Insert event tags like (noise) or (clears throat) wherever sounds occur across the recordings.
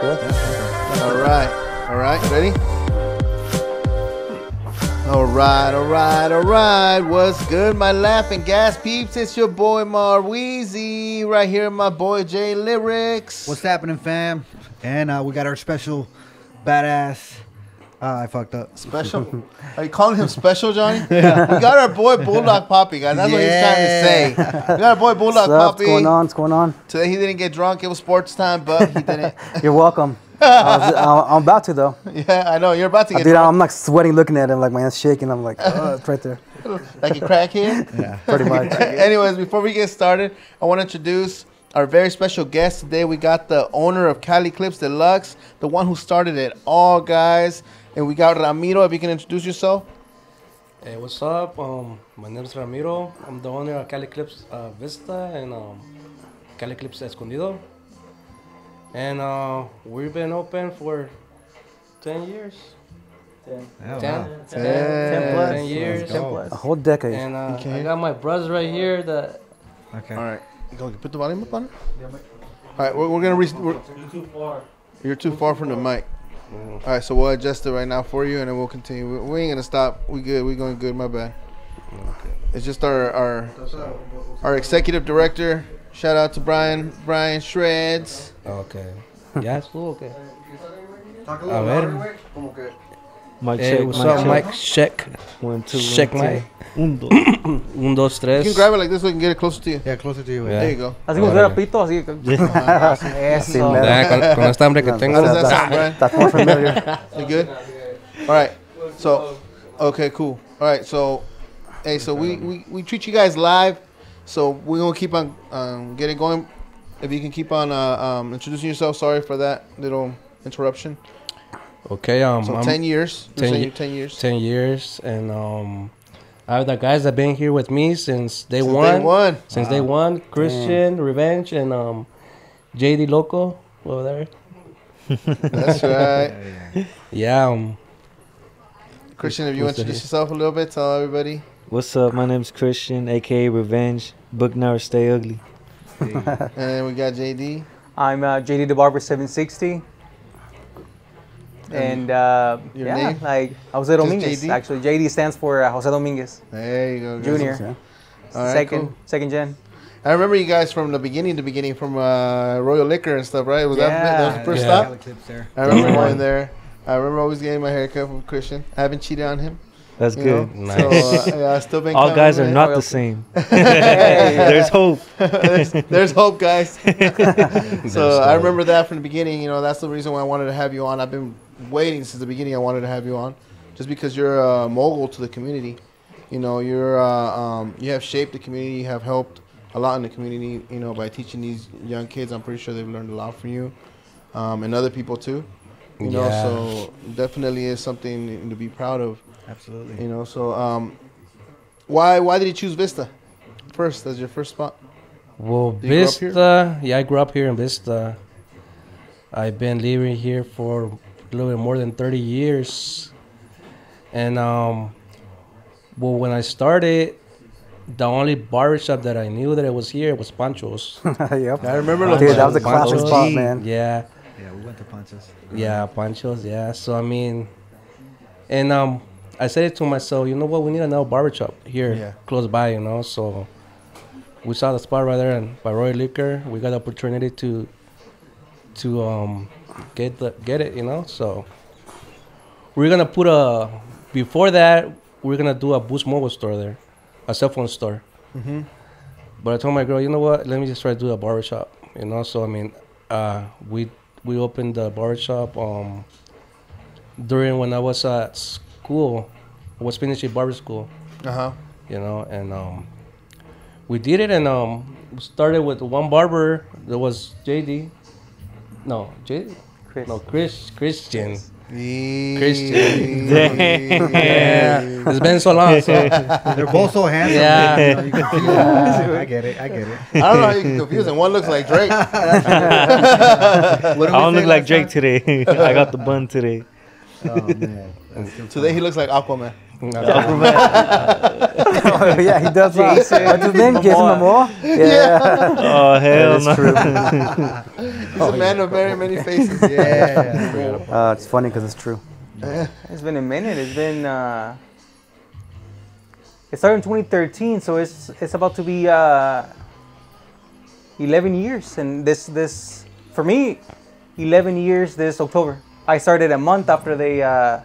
Good. All right. All right. Ready? All right. All right. All right. What's good, my laughing gas peeps? It's your boy Marweezy right here, my boy Jay Lyrics. What's happening, fam? And uh, we got our special badass. Uh, I fucked up. special? (laughs) Are you calling him special, Johnny? (laughs) yeah. We got our boy Bulldog Papi, guys. That's what he's trying to say. We got our boy Bulldog What's? Papi. What's going on? What's going on? Today he didn't get drunk. It was sports time, but he didn't. (laughs) You're welcome. I was, I- I'm about to though. yeah, I know. You're about to get Dude, drunk I'm like sweating looking at him, like my hands shaking. I'm like, oh, it's right there. like a crackhead. Yeah. Pretty much. Anyways, before we get started, I want to introduce our very special guest today. We got the owner of Cali Clips Deluxe, the one who started it all, guys. And we got Ramiro. If you can introduce yourself. Hey, what's up? Um, my name is Ramiro. I'm the owner of Cali Clips uh, Vista and um, Cali Clips Escondido. And uh, we've been open for 10 years. Oh, 10, wow. 10, 10 plus. 10 years. Let's go. A whole decade. And uh, Okay. I got my brothers right here that Okay. All right. Go put the volume up on it. All right, we're, we're gonna. Re- we're, too far. you're too far from the mic. Mm. All right, so we'll adjust it right now for you, and then we'll continue. We, we ain't gonna stop. We good. We going good. My bad. Mm. It's just our our our executive director. Shout out to Brian Brian Shreds. Okay. (laughs) Ya estuvo, okay. Talk a A ver. Mic Hey, check, what's mic up, check. Mike? Check. One, two, Check one, my- two. Un, dos. (coughs) Un, dos, You can grab it like this so we can get it closer to you. Yeah, closer to you. Yeah. There you go. Así como si fuera pito, así. (laughs) (laughs) Eso. mero. Ya, con, con esta hambre que (laughs) tengo. That That's- sound, Brian? That's more familiar. You good? All right. So, okay, cool. All right. So, hey, so we, we, we treat you guys live. So we're gonna keep on um, getting going. If you can keep on uh, um, introducing yourself. Sorry for that little interruption. Okay, um, So I'm- ten years. You're 10 saying ye- ten years. 10 years and um I have the guys that have been here with me since day Since one. day one. Since day one, Christian, Revenge, and um JD Loco over there. That's (laughs) right. Yeah, um, Christian, if you Who's the introduce yourself a little bit, tell everybody. What's up? My name's Christian, aka Revenge. Book never stay ugly. (laughs) And then we got JD. I'm uh, JD the Barber 760. And uh, Your yeah, name? like Jose Just Dominguez. JD? Actually, JD stands for uh, Jose Dominguez There you go. guys. Junior. All right, second, cool. second gen. I remember you guys from the beginning, the beginning from uh, Royal Liquor and stuff, right? Was that, that was the first Yeah. stop? Clips there. I remember going there. I remember always getting my haircut from Christian. I haven't cheated on him. That's You good. know? Nice. So uh, yeah, I've still been. All guys are man. not the same. (laughs) (laughs) There's hope. (laughs) there's, there's hope, guys. so There's I remember that from the beginning. You know, that's the reason why I wanted to have you on. I've been waiting since the beginning. I wanted to have you on, just because you're a mogul to the community. You know, you're uh, um, you have shaped the community. You have helped a lot in the community. You know, by teaching these young kids. I'm pretty sure they've learned a lot from you, um, and other people too. You know, Yeah. so definitely is something to be proud of. Absolutely. You know, so um, why why did you choose Vista first as your first spot? well, Did you grow up here? Vista. Yeah, I grew up here in Vista. I've been living here for a little bit more than 30 years. And um, well, when I started, the only barbershop that I knew that it was here was Pancho's. (laughs) yep. I remember Dude, that was a Pancho's. classic spot, man. Yeah. Yeah, we went to Pancho's. Yeah, Pancho's. Yeah. So I mean, and um, I said it to myself. You know what? We need another barbershop here, Yeah. close by. You know. So we saw the spot right there and by Royal Liquor. We got the opportunity to to um get the get it. You know. So we're gonna put a before that we're gonna do a Boost Mobile store there, a cell phone store. hmm But I told my girl, you know what? Let me just try to do a barbershop. You know, so I mean, uh, we we opened the barbershop um during when I was at school. I was finishing barber school, Uh huh. you know, and um we did it and um started with one barber. There was JD. No, JD. Chris. No, Chris Christian. Christian. Yeah, it's been so long. So They're both so handsome. Yeah. you know, you confuse. I get it. I get it. I don't know how you can confuse them. One looks like Drake. (laughs) (laughs) What I don't look like Drake time? today. (laughs) I got the bun today. Oh man. Today he looks like Aquaman. Yeah, (laughs) he does. Jason what's his name? Jason Momoa. Momoa. Yeah. (laughs) Oh hell no. (laughs) He's a man of very many faces. Yeah. Uh, it's funny because it's true. It's been a minute. It's been. Uh, it started in 2013, so it's it's about to be uh, 11 years, and this this for me, 11 years this October. I started a month after they uh,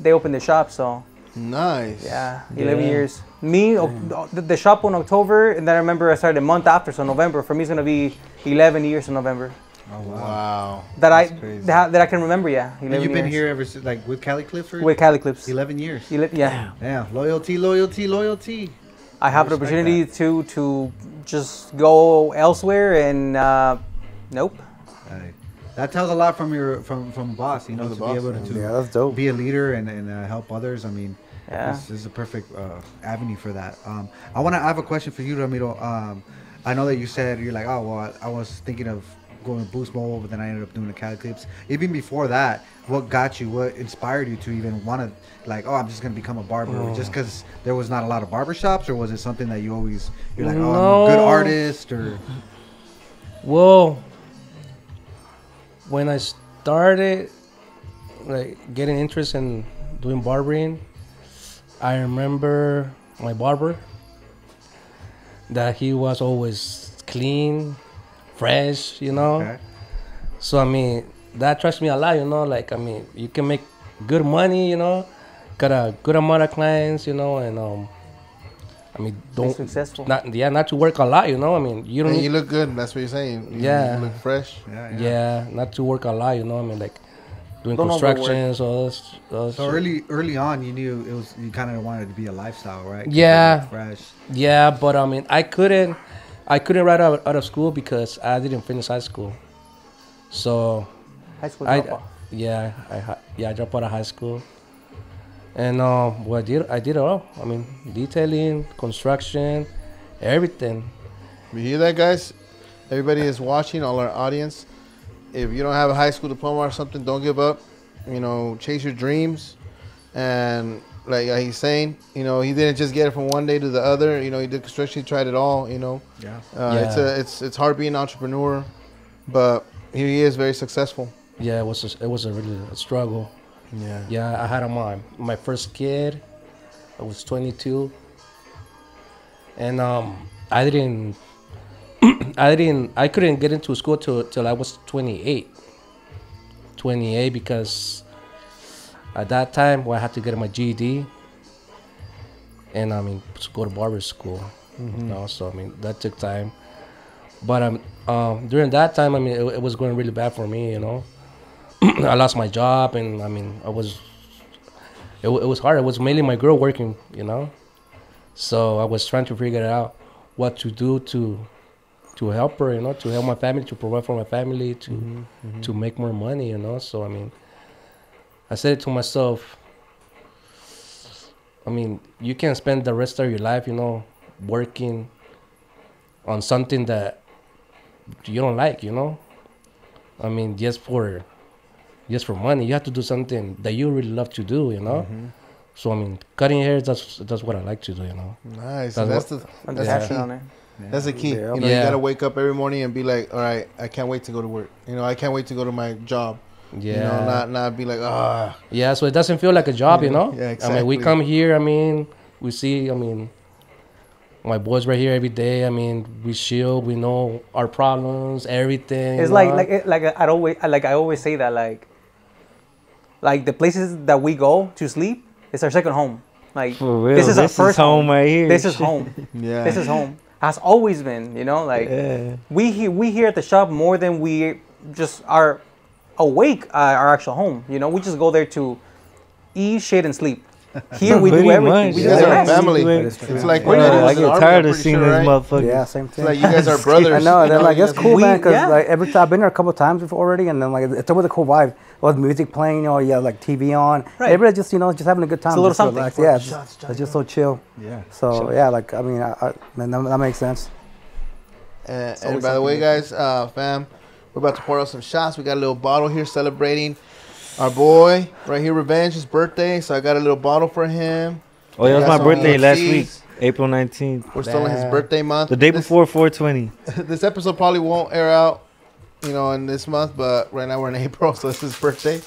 they opened the shop, so nice. yeah, 11 Yeah. years. Me, the, the shop on October, and then I remember I started a month after, so November. For me, it's gonna be 11 years in November Oh wow. Wow. that I crazy. that, that I can remember. Yeah, 11 And you've been years. here ever since, like with Cali Clips for with Cali Clips. 11 years. Ele- yeah. Yeah, loyalty, loyalty, loyalty. I have the respect opportunity to to just go elsewhere and uh, nope. Hey, that tells a lot from your from from boss. You know, to boss, be able to Yeah, that's dope. be a leader and, and uh, help others. I mean, Yeah. this is a perfect uh, avenue for that. Um, I want to. I have a question for you, Ramiro. Um, I know that you said you're like, oh well, I, I was thinking of going to Boost Mobile, but then I ended up doing the Cali Clips. Even before that, what got you? What inspired you to even want to like, oh, I'm just gonna become a barber? Oh. Just because there was not a lot of barber shops, or was it something that you always you're like, oh, I'm a good artist, or Well, when I started like getting interest in doing barbering, I remember my barber that he was always clean, fresh, you know. Okay. So I mean, that attracts me a lot, you know. Like I mean, you can make good money, you know, got a good amount of clients, you know, and um, I mean, don't successful. not yeah, not to work a lot, you know. I mean, you don't And need you look good. That's what you're saying. You, Yeah. You look fresh. yeah, yeah. not to work a lot, you know. I mean, like doing Don't overwork. constructions, all this. So shit. early, early on, you knew it was you kind of wanted to be a lifestyle, right? Yeah. fresh. Yeah, but I mean, I couldn't, I couldn't right out, out of school because I didn't finish high school. So High school I, dropout. yeah, I yeah, I dropped out of high school, and um, what I did, I did it all. I mean, detailing, construction, everything. You hear that, guys? Everybody is watching, all our audience. If you don't have a high school diploma or something, don't give up. You know, chase your dreams. And like he's saying, you know, he didn't just get it from one day to the other. You know, he did construction, he tried it all. You know, Yeah. uh, it's Yeah. a it's it's hard being an entrepreneur, but here he is, very successful. Yeah, it was a, it was a really a struggle. Yeah. Yeah, I had a mom. my first kid. I was 22, and um, I didn't, (clears throat) I didn't, I couldn't get into school till till I was 28. 28 because at that time well, I had to get my GED, and I mean to go to barber school. You know, so I mean that took time. But um, um, during that time, I mean, it, it was going really bad for me. You know, (clears throat) I lost my job, and I mean, I was. It, it was hard. It was mainly my girl working, you know. So I was trying to figure out what to do to, to help her, you know, to help my family, to provide for my family, to, mm-hmm, mm-hmm. to make more money, you know. So I mean, I said it to myself. I mean, you can spend the rest of your life, you know, working on something that you don't like, you know. I mean, just for just for money, you have to do something that you really love to do, you know. So I mean, cutting hair that's that's what I like to do, you know. Nice. That's That's, what- the I'm that's passionate the key. it. That's the key. Yeah. You know, Yeah. you gotta wake up every morning and be like, all right, I can't wait to go to work. You know, I can't wait to go to my job. Yeah. You know, not not be like, ah. Yeah, so it doesn't feel like a job, you know. Yeah, Exactly. I mean, we come here. I mean, we see. I mean, my boys right here every day. I mean, we chill. We know our problems, everything. It's like know? like like I always like I always say that like like the places that we go to sleep is our second home. Like For real, this is our this is first home right here. This is (laughs) home. Yeah. This is home. Has always been, you know, like Yeah. we he- we here at the shop more than we just are awake at our actual home. You know, we just go there to eat, shit, and sleep. Here we (laughs) do Pretty everything. much, We You do guys the are a rest. family. That is true. It's like Yeah. when Yeah, I get the tired of seeing sure, this right? motherfucker. Yeah, same It's thing. like you guys are (laughs) brothers. I know. You Then (laughs) like you it's cool, We- man. Because yeah. like every time I've been there a couple times before already, and then like it's always a cool vibe. With music playing, you know, yeah, like TV on. Right. Everybody just you know just having a good time. a little just something. relax. Yeah, it's, it's just so chill. Yeah. So yeah, like I mean, I, I, man, that, that makes sense. And, and by the way, guys, uh, fam, we're about to pour out some shots. We got a little bottle here celebrating our boy right here, Revenge, his birthday. So I got a little bottle for him. Oh, yeah, it was my birthday last week. April 19th. We're still in his birthday month. The day This- before 420. (laughs) this episode probably won't air out, you know, in this month, but right now we're in (laughs) April, so it's his birthday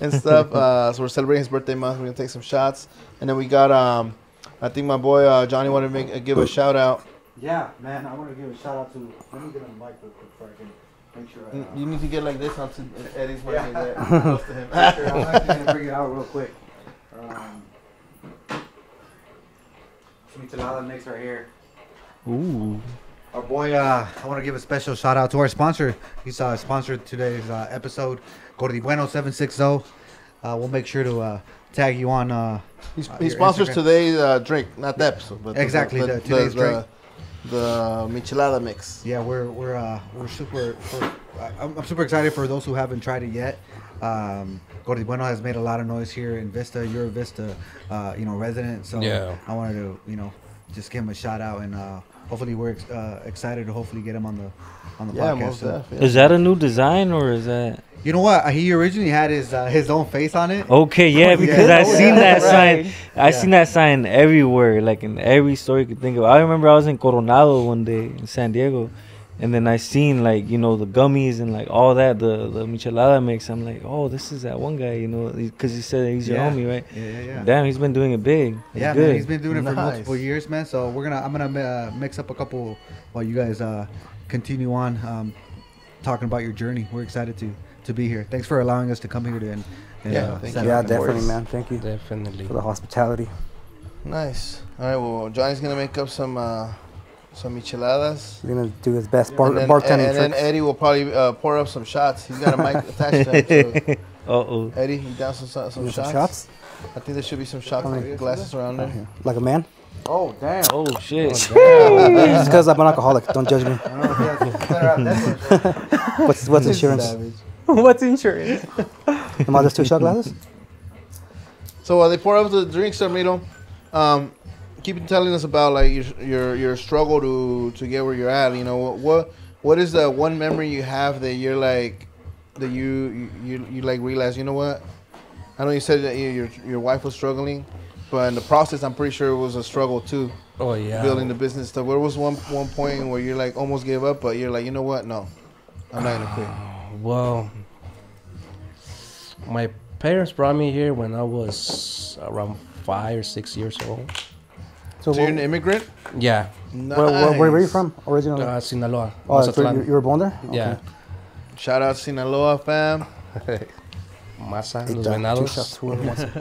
and stuff. (laughs) uh, so we're celebrating his birthday month. We're gonna take some shots, and then we got um, I think my boy uh, Johnny wanted to make uh, give a shout out. Yeah, man, I want to give a shout out to. Let me get on the mic real quick before I can make sure. Uh, You need to get like this onto Eddie's mic Yeah. like that, (laughs) close to him. (laughs) Sure, I'm actually gonna bring it out real quick. Um, Michelada mix right here. Ooh. Our boy, uh, I want to give a special shout out to our sponsor. He's uh, sponsored today's uh, episode, Gordi Bueno 760. Uh, we'll make sure to uh, tag you on. Uh, He's, Uh, he sponsors Instagram. today's uh, drink, not the episode, but Exactly, the, the- the, today's the, drink. The, michelada mix. yeah, we're we're uh, we're super. For, I- I'm, I'm super excited for those who haven't tried it yet. Um, Gordi Bueno has made a lot of noise here in Vista. You're a Vista, uh, you know, resident. So Yeah. I wanted to, you know, just give him a shout out and uh, hopefully we're ex- uh, excited to hopefully get him on the on the Yeah, podcast. most soon. definitely. Is that a new design or is that? You know what? He originally had his uh, his own face on it. Okay, yeah, because Yeah. I seen that (laughs) Right. sign. I seen that sign everywhere, like in every store you could think of. I remember I was in Coronado one day in San Diego, and then I seen like you know the gummies and like all that, the the michelada mix. I'm like, oh, this is that one guy, you know, because he said he's your Yeah. homie, right? Yeah, yeah, yeah. Damn, he's been doing it big. Yeah, good. man, he's been doing it for multiple years, man. So we're gonna, I'm gonna uh, mix up a couple while you guys uh, continue on um, talking about your journey. We're excited to to be here. Thanks for allowing us to come here to and, and Yeah, uh, thank you. Yeah, up and- definitely, man. Thank you Definitely. for the hospitality. Nice. All right. Well, Johnny's gonna make up some uh, some micheladas. He's gonna do his best bar- and then, bartending and then tricks. Eddie will probably uh, pour up some shots. He's got a mic (laughs) attached to him. So Uh oh. Eddie, you down some some, some shots? some shots? I think there should be some shots How many? glasses around there. here. Like a man? Oh damn! Oh shit. Just (laughs) because I'm an alcoholic. Don't judge me. (laughs) What's what's insurance? What's insurance? Am I just two shot glasses? So while they pour up the drinks, Ramiro, um, keep telling us about like your your your struggle to to get where you're at. You know what what what is the one memory you have that you're like that you you you, like realize you know what? I know you said that you, your your wife was struggling, but in the process, I'm pretty sure it was a struggle too, Oh yeah. building the business stuff. Where was one one point where you're like almost gave up, but you're like, you know what? No, I'm not gonna quit. Ah, well, my parents brought me here when I was around five or six years old. So, So you're an immigrant? Yeah, Nice. where, where, where were you from originally? uh, Sinaloa. oh, so you, you were born there? Yeah. Shout out Sinaloa fam. (laughs) Masa, Okay. Los Two Venados. shots, whoever wants it.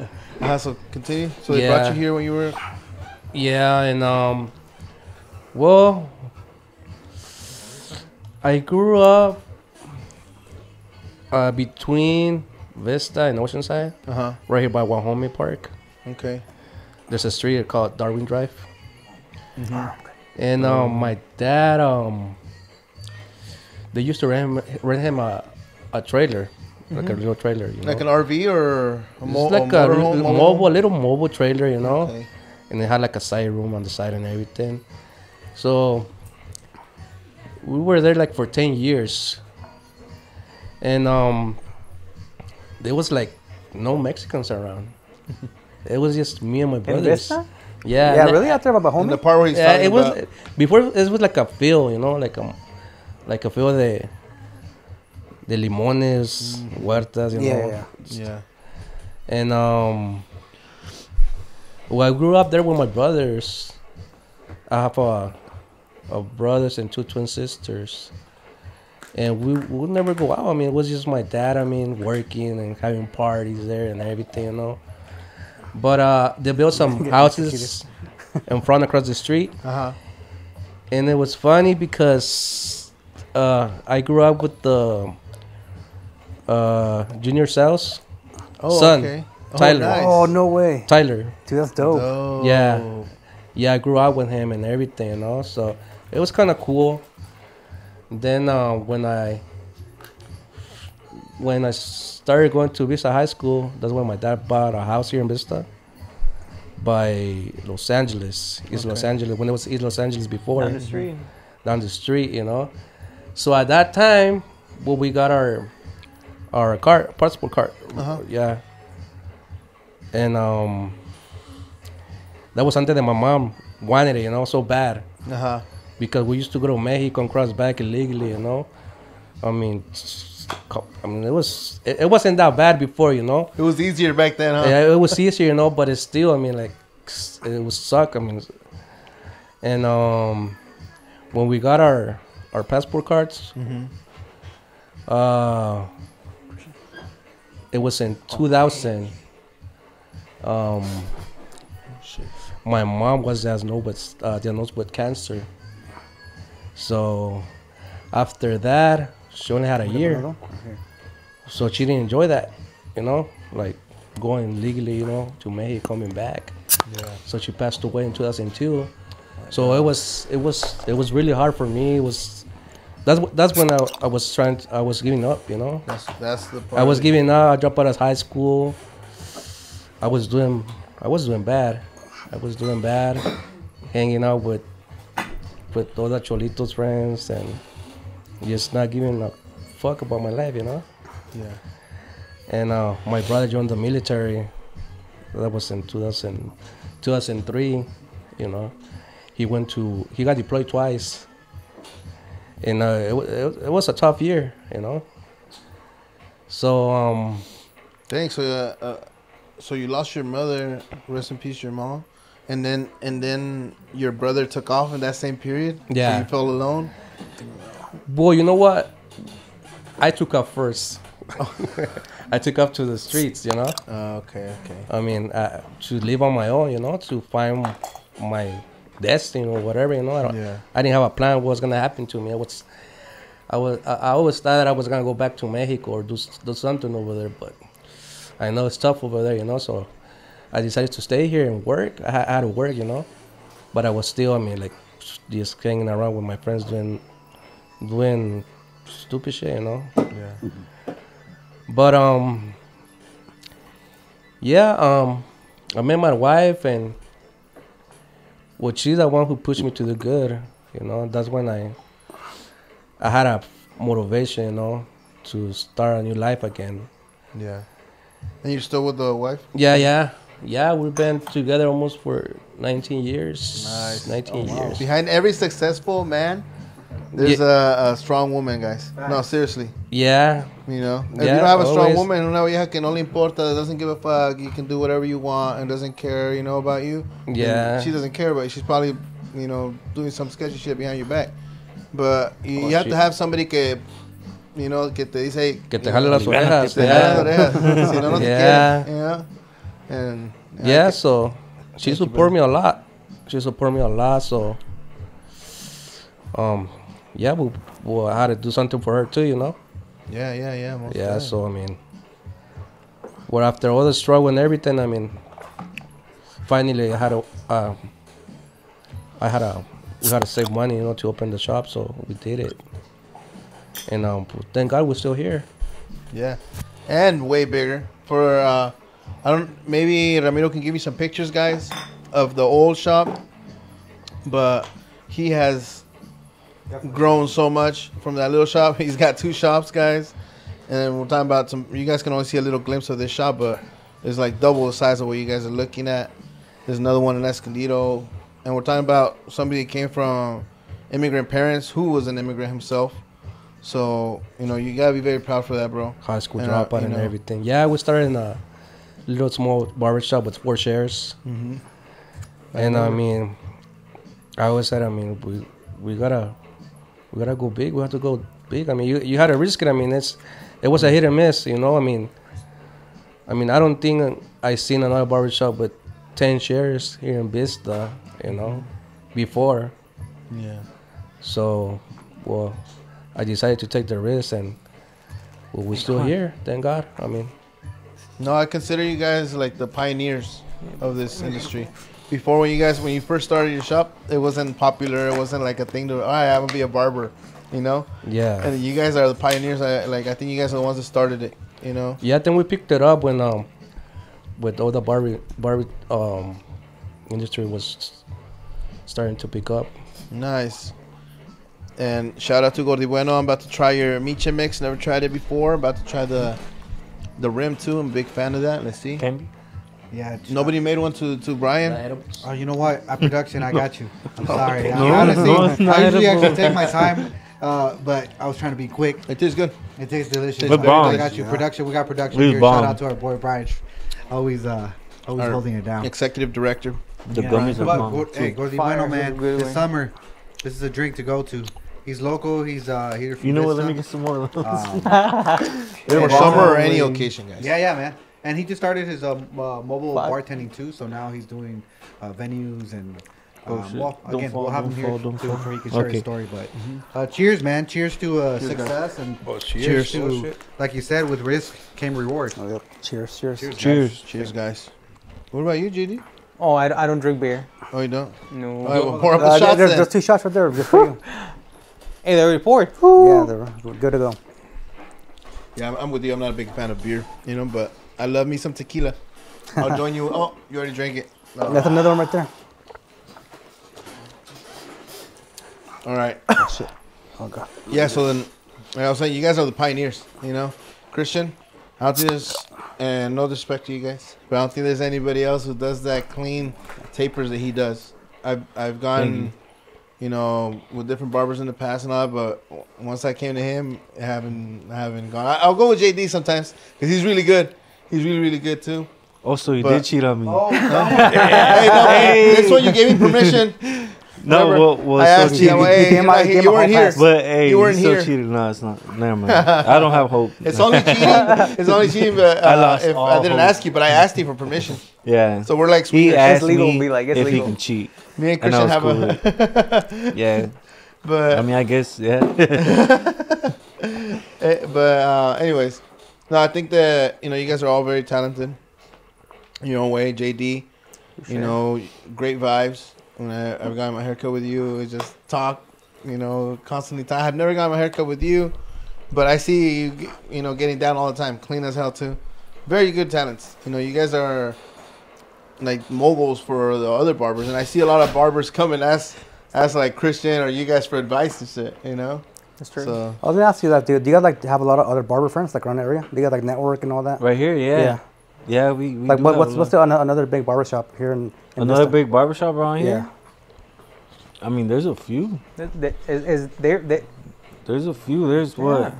Uh, so continue. So they brought you here when you were. Yeah, and um, well, I grew up uh, between Vista and Oceanside, Uh huh. right here by Guajome Park. Okay. There's a street called Darwin Drive, Mm-hmm. and um, my dad um, they used to rent him, rent him a, a trailer, like a little trailer, you know. Like an RV or a, It's mo- like a a, motorhome, mobile, mobile? little mobile trailer, you know. Okay. and it had like a side room on the side and everything. So we were there like for ten years, and um, there was like no Mexicans around. (laughs) it was just me and my brothers. Vista? Yeah, Yeah, really? Out there by In the part where he's Yeah, talking it was about. before. It was like a field, you know, like a like a field de de limones, huertas, you Yeah, know. yeah, Yeah. And um, well, I grew up there with my brothers. I have a, a brothers and two twin sisters, and we we would never go out. I mean, it was just my dad. I mean, working and having parties there and everything, you know. But uh, they built some (laughs) houses (laughs) in front across the street, Uh huh. and it was funny because uh, I grew up with the uh, Junior Seau. Oh, Son, okay. Tyler. nice. Oh, no way. Tyler. Dude, that's dope. Dope. Yeah. yeah, I grew up with him and everything, you know. So it was kind of cool. Then uh, when I when I started going to Vista High School, that's when my dad bought a house here in Vista by Los Angeles, East Los Angeles. When it was East Los Angeles before, Down the street. down the street, you know. So at that time, well, we got our our car passport card, Uh-huh. yeah. And um, that was something that my mom wanted, you know, so bad Uh huh. because we used to go to Mexico and cross back illegally, you know. I mean, I mean, it was it, it wasn't that bad before, you know. It was easier back then, huh? Yeah, it was easier, you know, but it's still, I mean, like, it was suck. I mean, and um, when we got our our passport cards, uh, it was in 2000. Um, my mom was diagnosed with uh, diagnosed with cancer. So after that, she only had a year so she didn't enjoy that, you know, like going legally, you know, to Mexico, coming back. Yeah. So she passed away in 2002. So it was it was it was really hard for me. It was that's wh- that's when I, I was trying to, I was giving up, you know. That's that's the part. I was giving up. I dropped out of high school. I was doing I was doing bad. I was doing bad, hanging out with with all the cholitos friends and just not giving a fuck about my life, you know. Yeah. And uh, my brother joined the military. That was in 2000, 2003. You know, he went to he got deployed twice. And uh, it, it, it was a tough year, you know. So um, Thanks. So, uh, uh, so you lost your mother. Rest in peace, your mom. And then, and then your brother took off in that same period. So Yeah. you felt alone. Boy, you know what? I took off first. (laughs) I took off to the streets, you know. Uh, okay. Okay. I mean, uh, to live on my own, you know, to find my destiny or whatever, you know. I, don't, Yeah. I didn't have a plan what was gonna happen to me. I was, I was, I, always thought that I was gonna go back to Mexico or do do something over there, but I know it's tough over there, you know. So I decided to stay here and work. I, had- I had to work, you know, but I was still, I mean, like, just hanging around with my friends doing, doing stupid shit, you know. Yeah. But um, yeah, um, I met my wife, and well, she's the one who pushed me to the good. You know, that's when I I had a motivation, you know, to start a new life again. Yeah. And you're still with the wife? Yeah, yeah, yeah. We've been together almost for 19 years. Nice. Oh, 19 years. Behind every successful man, there's a, a strong woman, guys. No, seriously. Yeah, You know, if Yeah, you don't have a strong always. woman, una vieja que no le importa, doesn't give a fuck, you can do whatever you want and doesn't care, you know, about you. then Yeah. she doesn't care, but she's probably, you know, doing some sketchy shit behind your back. But you, Oh, you have to have somebody que, you know, que te dice, hey, que te you jale know, las orejas. te jale las Yeah. orejas. (laughs) si no, no te Yeah. quiere, you know? And, and yeah so she support me a lot she support me a lot so um yeah we, well i had to do something for her too you know yeah, yeah, yeah. most yeah definitely. so i mean well after all the struggle and everything i mean finally i had to uh, i had to we had to save money you know to open the shop so we did it and um thank god we're still here Yeah, and way bigger. For uh, I don't maybe Ramiro can give you some pictures, guys, of the old shop, but he has grown so much from that little shop. (laughs) He's got two shops, guys, and we're talking about some. You guys can only see a little glimpse of this shop, but it's like double the size of what you guys are looking at. There's another one in Escondido, and we're talking about somebody that came from immigrant parents who was an immigrant himself. So you know you gotta be very proud for that, bro. high school And, uh, dropout you and know- everything. Yeah, we started in a little small barbershop with four chairs. Mm-hmm. And I mean, I always said, I mean, we we gotta we gotta go big. We have to go big. I mean, you you had to risk it. I mean, it's it was a hit and miss. You know, I mean, I mean, I don't think I seen another barber shop with ten chairs here in Vista. You know, before. Yeah. So, well, I decided to take the risk, and well, we're still here. Thank God. I mean. No, I consider you guys like the pioneers of this industry. Before, when you guys when you first started your shop, it wasn't popular. It wasn't like a thing to. All right, I'm gonna be a barber, you know. Yeah. And you guys are the pioneers. I, like I think you guys are the ones that started it. You know. Yeah, I think we picked it up when um with all the Barbie Barbie um industry was starting to pick up. Nice. And shout out to Gordi Bueno. I'm about to try your Miche mix. Never tried it before. About to try the the rim too. I'm a big fan of that. Let's see. Candy. Yeah. Nobody made one to to Brian. Oh, you know what? At production, I (laughs) got you. I'm sorry. I- No, honestly, no, it's not I usually edible. actually take my time, uh, but I was trying to be quick. It tastes good. It tastes delicious. Tastes I got you. Production. We got production It here. bomb. Shout out to our boy Brian. Always, uh, always Our holding it down. Executive director. The Yeah. gummies are But bomb. go- Hey, too. go to the Fire Bueno, man. good This summer, this is a drink to go to. He's local. He's uh here from You know what? Let me get some more of those. Um, For summer or any occasion, guys. yeah, yeah, man. And he just started his um, uh, mobile Fuck. bartending too. So now he's doing uh, venues and. Oh, Um, shit. well, Don't again, fall, we'll have him don't here fall, don't too, fall. where he can share Okay. his story. But uh, cheers, man! Cheers to uh, success and cheers, to, like you said, with risk came reward. Oh, yep. Cheers, cheers. Cheers. Cheers. Cheers, guys. What about you, JD? Oh, I, I don't drink beer. Oh, you don't? No. All right, well, pour up the Uh, shots there's, then. there's two shots right there. Just for you. (laughs) Hey, they already poured. yeah, they're we're good to go. Yeah, I'm, I'm with you. I'm not a big fan of beer, you know, but I love me some tequila. (laughs) I'll join you. Oh, you already drank it. No. That's another one right there. All right. (coughs) Oh, shit. Oh, God. Yeah, so then, like I was saying, you guys are the pioneers, you know? Christian, I'll don't think there's, and no disrespect to you guys, but I don't think there's anybody else who does that clean tapers that he does. I've, I've gone, you. you know, with different barbers in the past and all, but once I came to him, I haven't, I haven't gone. I'll go with JD sometimes because he's really good. He's really, really good too. Also, you But- did cheat on me. Oh, hey, no, hey, this one you gave me permission. (laughs) no, whatever. well, well, I asked you, hey, He came you're out- not here- you weren't here. fast. But hey, You you, weren't here. cheated. No, it's not. (laughs) Never mind. I don't have hope. It's only (laughs) cheating. It's only cheating but, uh, I lost if I didn't hope. ask you, but I asked you for permission. Yeah. So we're like he swingers. asked legal me be like, it's if legal. he can cheat. Me and And I Christian was have cool a. Yeah. but I mean, I guess, yeah. eh, but uh, anyways, no, I think that you know you guys are all very talented. In your own way, JD. You know, great vibes. When I, I've gotten my haircut with you, it's just talk. You know, constantly talk. I've never gotten my haircut with you, but I see you. You know, getting down all the time, clean as hell too. Very good talents. You know, you guys are like moguls for the other barbers, and I see a lot of barbers coming ask, ask like Christian or you guys for advice and shit. You know, That's true. so I was gonna ask you that, dude. Do you guys like have a lot of other barber friends like around the area? Do you guys like network and all that? right here, yeah. Yeah, we, we Like do what, what's what's the, another big barber shop here in, in another Vista? big barbershop around Yeah. here? I mean, there's a few. Th- th- Is, is there, there There's a few. There's what? Yeah.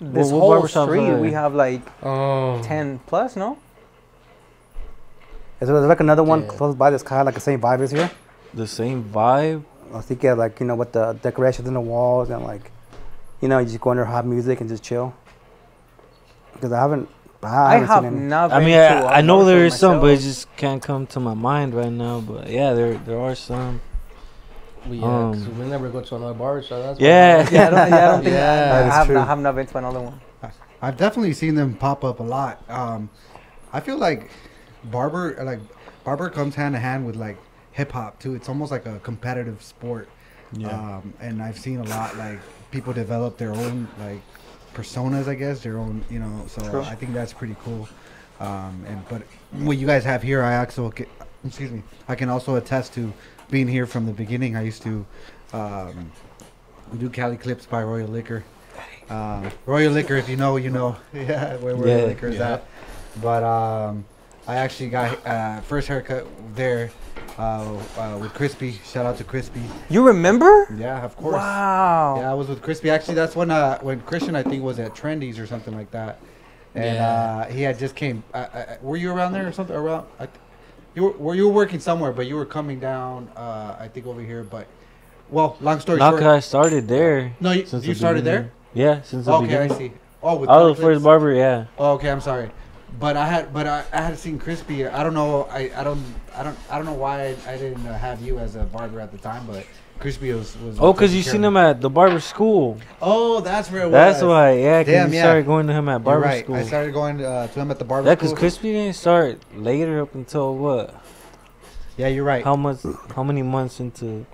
this what whole street we have like Oh. 10 plus, no? Is there like another one Yeah. close by that's kind of like the same vibe as here? The same vibe. I think yeah, like you know, with the decorations in the walls and like, you know, you just go under hot music and just chill. Because I haven't, I, I haven't have seen any. not I mean, to I, a I know there is some, but it just can't come to my mind right now. But yeah, there there are some. We, yeah, 'cause Um, we never go to another barbershop. That's why- Yeah. Yeah, I don't, yeah, I don't (laughs) think Yeah, I, I, have true. not, I have not been to another one. I've definitely seen them pop up a lot. Um, I feel like barber like barber comes hand in hand with like hip hop too. It's almost like a competitive sport. Um, and I've seen a lot like people develop their own like personas, I guess, their own, you know. So True. I think that's pretty cool. Um, and but what you guys have here, I also excuse me, I can also attest to being here from the beginning. I used to um, do Cali Clips by Royal Liquor. Um, Royal Liquor, if you know, you know. (laughs) Yeah, where Royal Yeah. Liquor is at. But um, I actually got uh, first haircut there uh, uh, with Crispy. Shout out to Crispy. You remember? Yeah, of course. Wow. Yeah, I was with Crispy. Actually, that's when uh, when Christian I think was at Trendy's or something like that, and Yeah. uh, he had just came. Uh, uh, were you around there or something? Around? I th- you were, were you were working somewhere, but you were coming down. Uh, I think over here, but well, long story Not short. 'cause I started there. No, you, since you the started beginning. there. Yeah, since the Okay, beginning. I see. Oh, with I was Cali the first barber. Yeah. Oh, okay, I'm sorry, but I had, but I, I had seen Crispy. I don't know. I, I don't, I don't, I don't know why I, I didn't uh, have you as a barber at the time, but Crispy was. was Oh, cause you seen him at the barber school. Oh, that's where it was. That's why. Yeah, cause Damn, you yeah. started going to him at barber right. school. I started going uh, to him at the barber yeah, school. cause Crispy didn't start later up until what? Yeah, you're right. How much? How many months into